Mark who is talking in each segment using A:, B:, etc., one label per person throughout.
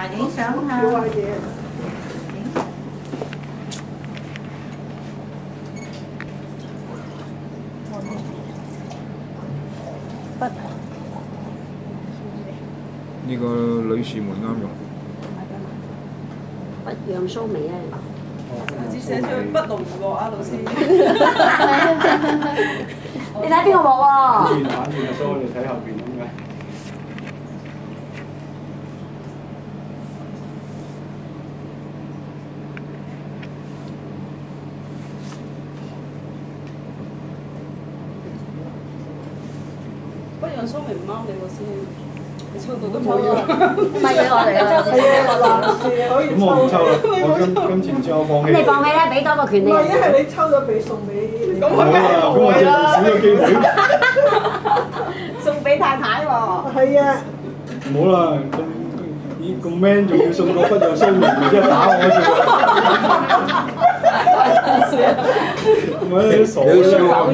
A: 嗱，影相
B: 做
A: 下。
B: 下嘢。
C: 呢個女士們啱用。
D: 不讓蘇眉啊！
E: 只寫咗不勞而獲啊，老師。
D: 你睇邊個
F: 冇啊，所以你睇後邊
E: 不讓蘇眉唔啱你喎先，你抽到都冇用。
D: 唔係俾我嚟啦。
B: 係啊，男士可以
F: 咁我唔抽啦，我今今次唔抽，我放棄。
D: 咁你放棄啦，俾多個權利
B: 唔係，一係。你抽咗俾送俾你。
E: 咁
F: 我就少咗機會。
E: 送俾太太喎。
B: 係啊，
F: 唔好啦，咁咦咁 man 仲要送個不讓蘇眉，即係打我啫。唔係你傻嘅，
C: 我唔。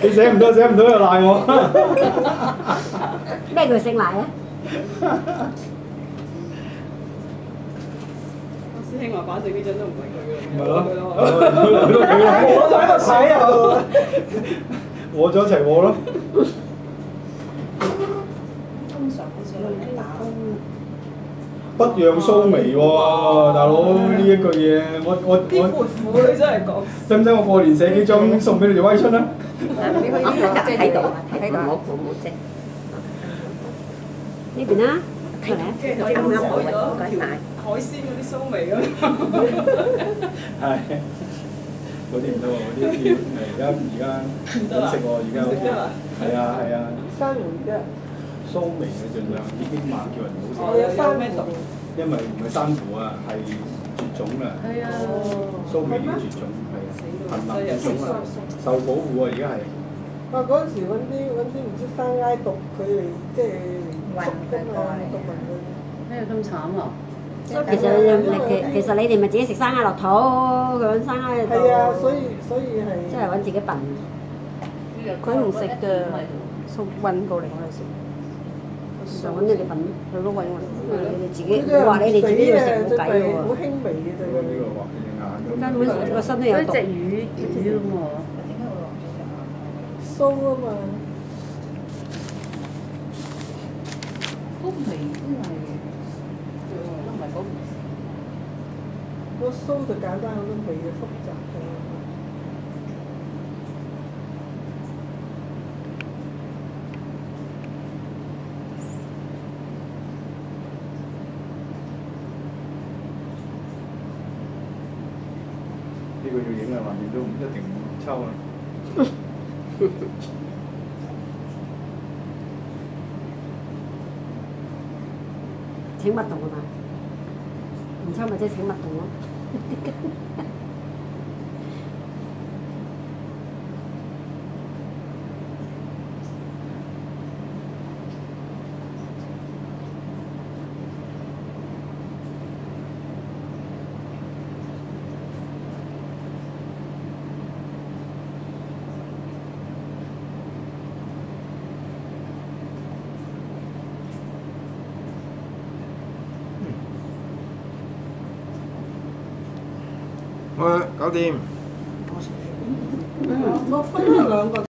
F: 你寫唔到寫唔到又賴我。
D: 咩叫姓賴啊？
E: 師兄話反正呢張都唔係佢嘅。
F: 咪咯，
B: 我就喺度睇啊。
F: 我咗一齊我咯。
A: 通常好似女人打。
F: 不讓蘇眉喎，大佬呢一句嘢，我我我
E: 啲潑婦你真係講。
F: 使唔使我過年寫幾張送俾你哋威春啊？
D: 你可以睇到，睇到，冇冇冇啫。呢邊啊！
E: 跟住我啱啱開咗條海鮮嗰啲蘇眉咁。
F: 係，嗰啲唔得喎，嗰啲要誒而家而家唔食喎，而家好似係啊係啊，
B: 生梅啫，
F: 蘇眉嘅盡量已經猛叫人唔好食，
B: 我有生梅。
F: 因為唔係珊瑚啊，係絕種啦。
E: 係啊。
F: 蘇眉已經絕種，係啊，瀕臨絕種啦，受保護啊而家係。
B: 啊！嗰陣時揾啲揾啲唔知生埃毒佢哋即係嚟捉㗎嘛，毒民佢。
E: 咩咁慘啊？
D: 其實你其其實你哋咪自己食生蝦落肚，佢揾生蝦喺度。
B: 係啊，所以所以係。
D: 即係揾自己笨。佢唔食嘅，送運過嚟我哋食。就揾你哋笨，佢都揾我哋。你哋自己
B: 佢
D: 話你哋自己要食冇計嘅喎。
B: 好輕微嘅啫。
F: 呢個畫隻眼咁。
D: 根本個身都有毒。
E: 隻魚魚咁喎。
B: 鬚啊嘛，
E: 都未都係，都唔係嗰
B: 個鬚就簡單好多，味就複雜嘅。
F: 呢個要影啊，橫掂都唔一定抽啊。
D: 請勿动啊嘛，唔抽咪即係請勿动咯。
C: 好啦，搞掂。
B: 嗯我分咗兩個。